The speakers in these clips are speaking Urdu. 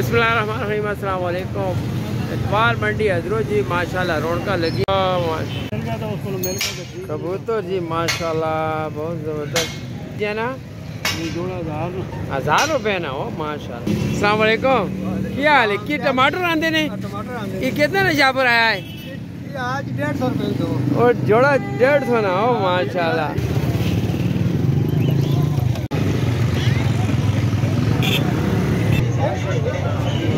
بسم اللہ الرحمن الرحیم، السلام علیکم۔ اتوار منڈی، حضرو جی ماشاءاللہ رونقہ لگی۔ کبوتر جی ماشاءاللہ، بہت زبردست۔ جی ہے نا ہزار روپے نا ہو ماشاءاللہ۔ السلام علیکم۔ کیا حال ہے؟ کی ٹماٹر آندے نے؟ یہ کتنے نا شاہ پر آیا ہے؟ اور جوڑا ڈیڑھ سو نا ہو ماشاءاللہ۔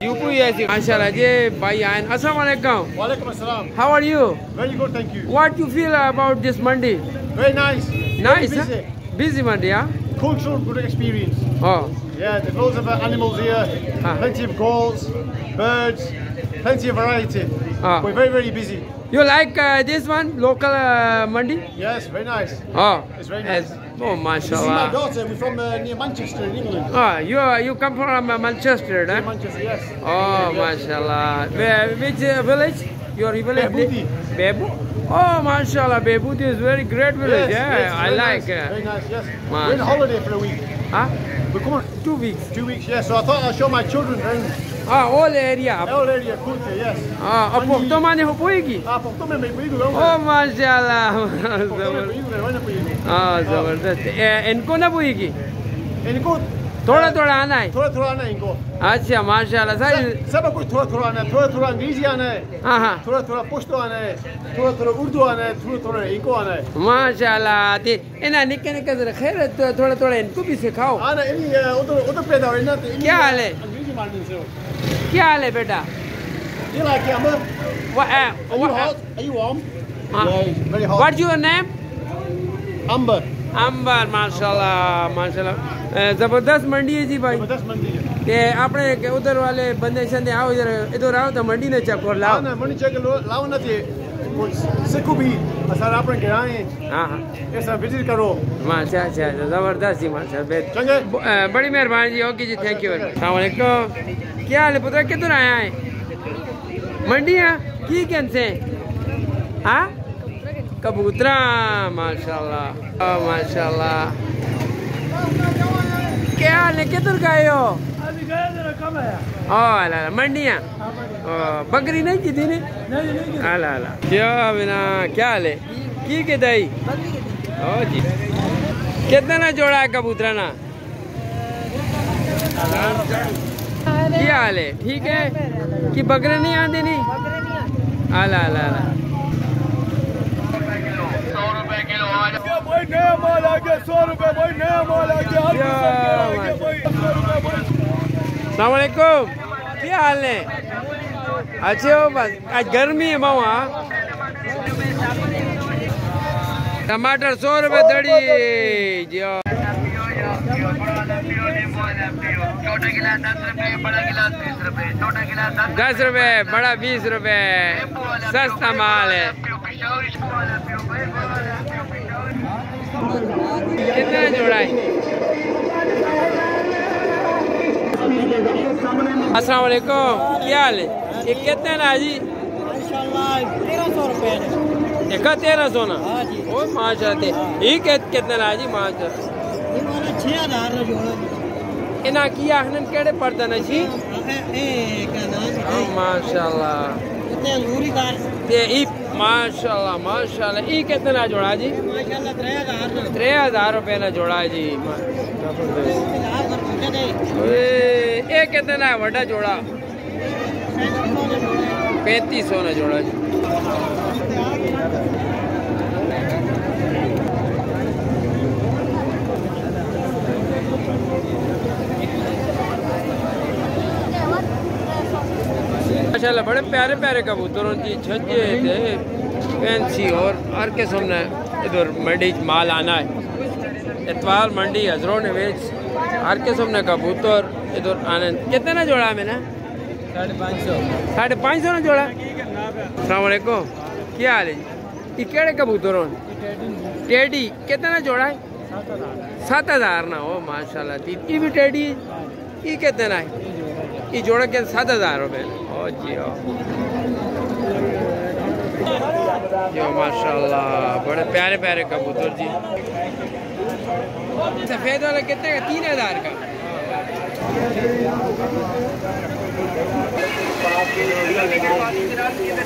UPSC. MashaAllah, Jay Bayan. Assalamualaikum. Waalaikumsalam. How are you? Very good, thank you. What you feel about this Monday? Very nice. Nice? Very busy. Huh? Busy Monday, yeah. Cultural good experience. Oh. Yeah, there's loads of animals here, ah. plenty of goats, birds, plenty of variety. Ah. We're very, very busy you like uh, this one, local uh, Mandi? Yes, very nice. Oh, It's very yes. nice. Oh, This is my daughter. We're from uh, near Manchester, in England. Oh, you you come from uh, Manchester, huh? Manchester, yes. Oh, Yes. mashallah. Where, which uh, village? your village? Bebuti. Bebu. Oh, mashallah, Bebuti is very great village. Yes, yeah, yes, I very like. Nice. Uh, very nice. Yes. Mashallah. We're on holiday for a week. Huh? We're going two weeks. Two weeks. Yes. So I thought I'd show my children around. Ah, all area. All area, Kunti, yes. Ah, a porto mane ho poigi? Ah, porto me migo. Oh, mashallah. Zabardast. Ah, zabardast. En kona poigi? En kona. تھوڑا تھوڑا آنا ہے تھوڑا تھوڑا آنا ان کو اچھا ماشاء اللہ سر سب کچھ تھوڑا تھوڑا آنا ہے تھوڑا تھوڑا انگریزی آنا ہے ہاں تھوڑا تھوڑا پشتو آنا ہے تھوڑا تھوڑا اردو آنا ہے تھوڑا تھوڑا ان کو آنا ہے ماشاء اللہ انہیں نکے نکے ذرا خیر تھوڑا تھوڑا ان کو بھی سکھاؤ ہاں نا ادھر ادھر پیدا ہوئی نا کیا حال ہے کیا حال ہے بیٹا Do you like Amber? What, uh, Are you what, hot? Uh, Are you warm? Uh, yeah, very hot. What's your name? Amber. Amber, mashallah, mashallah. زبردست منڈی ہے جی بھائی تے اپنے کہ ادھر والے بندے شندے آو ادھر ادھر آو تو منڈی نے چیک کر لاؤ منڈی چیک لاؤ نہ تھے سکو بھی اثر اپنے گرائیں ہاں ہاں ایسا وزٹ کرو ماشاء اچھا اچھا زبردست جی ماشاء بہت بڑی مہربانی جی اوکے جی تھینک یو السلام علیکم کیا حال ہے پتر کدھر آیا ہے منڈی ہے کی کہن سے ہاں کبوترا ماشاءاللہ ماشاءاللہ کیا حال ہے کدھر گئے ہو منڈیا بکری نہیں کی تھی نے کیا بنا کیا حال ہے کی کے دائی جی کتنا جوڑا ہے کبوترا نا کیا حال ہے ٹھیک ہے کہ بکرے نہیں آتے نہیں آلہ آلہ آلہ نیا مال آ سو روپے بھائی نیا مال آ گیا سو روپے بھائی السلام علیکم کیا حال ہے اچھے ہو بس آج گرمی ہے ماں ٹماٹر سو روپے دڑی جی دس روپے بڑا بیس روپے سستا مال ہے کتنے جوڑا ہے السلام علیکم کیا حال ہے یہ کتنے نا جی تیرہ سو روپے دیکھا تیرہ سو نا وہ ماشاء اللہ یہ کتنے نا جی ماشاء اللہ چھ ہزار انہاں کی آخنن کیڑے پردہ نا جی ماشاء اللہ ماشاءاللہ ماشاءاللہ یہ کتنا جوڑا جی تر ہزار روپے نہ جوڑا جی یہ کتنا نہ وڈا جوڑا پینتی سو نہ جوڑا جی ماشاءاللہ بڑے پیارے پیارے کبوتروں کی چھجے تھے فینسی اور ہر قسم نے ادھر منڈی مال آنا ہے۔ اتوار منڈی ہزروں نے ویچ ہر قسم نے کبوتر ادھر آنے۔ کتنا جوڑا میں نے؟ ساڑھے پانچ سو۔ نے جوڑا؟ السلام علیکم۔ کیا حال ہے؟ یہ کہڑے کبوتر ہوں ٹیڈی۔ کتنا جوڑا ہے؟ سات ہزار نا۔ ہو ماشاء اللہ یہ بھی ٹیڈی یہ کتنا ہے؟ یہ جوڑا کہ سات ہزار روپے او جی او۔ یہ ماشاء اللہ بڑے پیارے پیارے کبوتر جی۔ سفید والا کتنے کا؟ تین ہزار کا۔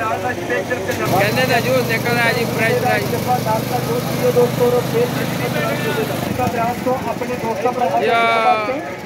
کہنے تھا جو نکل رہا جی فریش رہا جی یا۔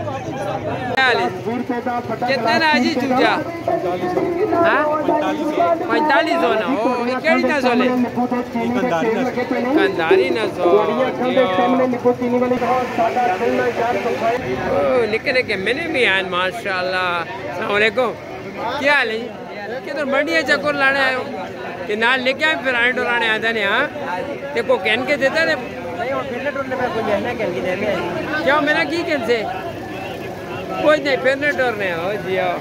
کتنا ہاں؟ نا جی چوجا پینتالیس ہونا او کیڑی نہ زولے؟ کنداری نہ زول نکلے کے میں نے بھی ماشاء اللہ السلام علیکم۔ کیا حال ہے؟ جی تو بڑی چکر لانے آئے ہو؟ کہ نال لے کے آئے پھر آئیں ڈورانے آدھا نے ہاں؟ کہ کو کہن کے دیتا ہے کیا میرا کی کہن سے؟ کوئی نہیں پھر نہیں ہو جی آو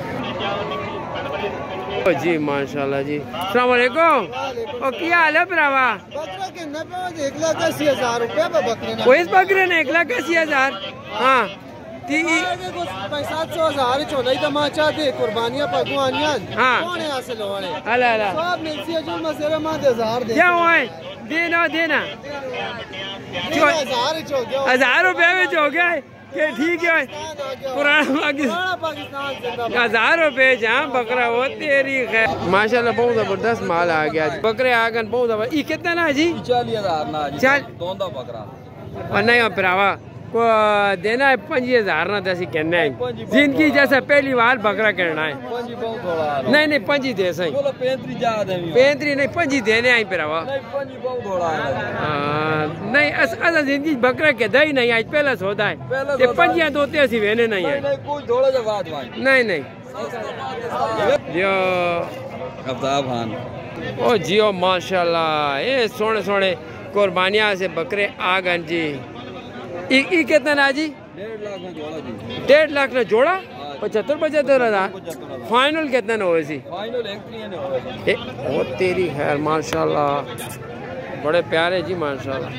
جی, جی، ماشاء اللہ جی السلام علیکم۔ او کیا حال ہے براوا کوئی بکرے نے۔ ایک لاکھ اسی ہزار۔ ہاں۔ ہزار قربانیاں ہاں۔ ہزار دے۔ ہزار روپے میں جو گئے کہ ٹھیک ہے پرانا پاکستان ہزار روپے جہاں بکرا وہ تیری خیر۔ ماشاءاللہ بہت زبردست مال آ گیا جی۔ بکرے آ گئے بہت زبردست یہ کتنا نا جی؟ چالیس ہزار نا جی۔ دوندہ بکرا۔ اور نہیں پراوا۔ کو دینا ہے پنجی ہزار نہ دسی کہنا ہے زندگی جیسا پہلی بار بکرا کرنا ہے۔ نہیں نہیں پنجی دے سہی پینتری نہیں پنجی دینے آئی پھر ہوا نہیں اس اصلا زندگی بکرا کے ہی نہیں آج پہلا سودا ہے۔ یہ پنجیاں دوتے اسی وینے نہیں ہے نہیں نہیں جو افتاب خان۔ او جیو ماشاءاللہ اے سونے سونے قربانیاں سے بکرے آگن جی۔ ઈ કેતના ના જી? ડેઢ લાખ ના જોડા? પચહત્તર પચહત્તર હજાર ફાઇનલ કેતના નો હોય છે. ઓ તેરી ખૈર માશાલ્લાહ. بڑے پیارے جی ماشاء اللہ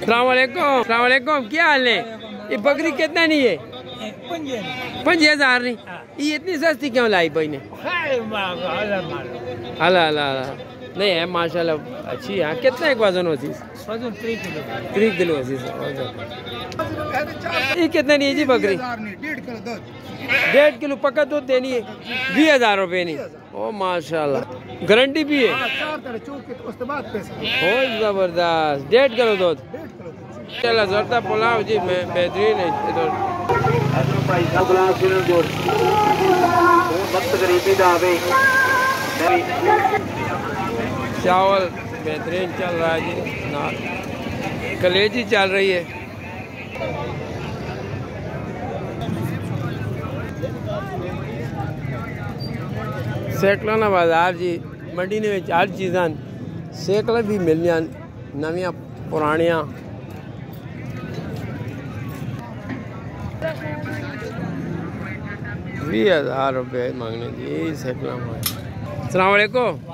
السلام علیکم السلام علیکم کیا حال ہے یہ بکری کتنا نہیں ہے پنج ہزار نہیں یہ اتنی سستی کیوں لائی بھائی نے اللہ اللہ نہیں ہے ماشاء اللہ اچھی ہے کتنا ایک وزن ہوتی تری کلو ہوتی یہ کتنے نہیں جی بکری ڈیڑھ کلو پکا دودھ دینی ہے بیس ہزار روپے نہیں او ماشاء اللہ گارنٹی بھی ہے بہت زبردست ڈیڑھ کلو دودھ چلا زورتا پلاؤ جی میں بہترین ہے چاول بہترین چل رہا ہے جی کلیجی چل رہی ہے۔ سیکلوں کا بازار جی منڈی نے چار چیز سیکل بھی ملیں گے نویاں پرانیاں۔ بھی ہزار روپے مانگنے جی سیکلوں سلام علیکم۔